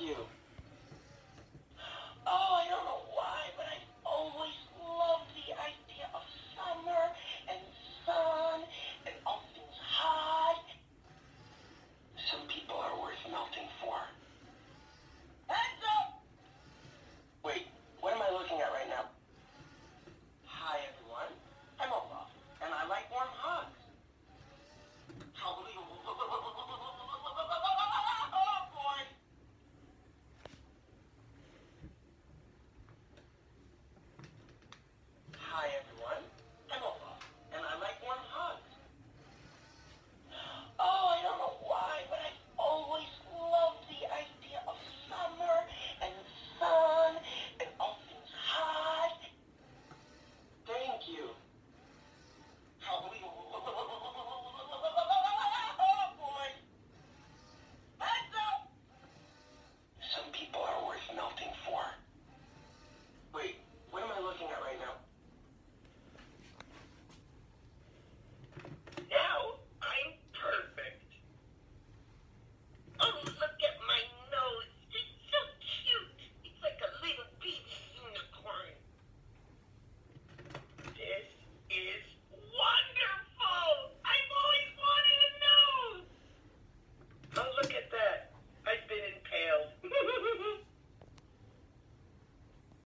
you.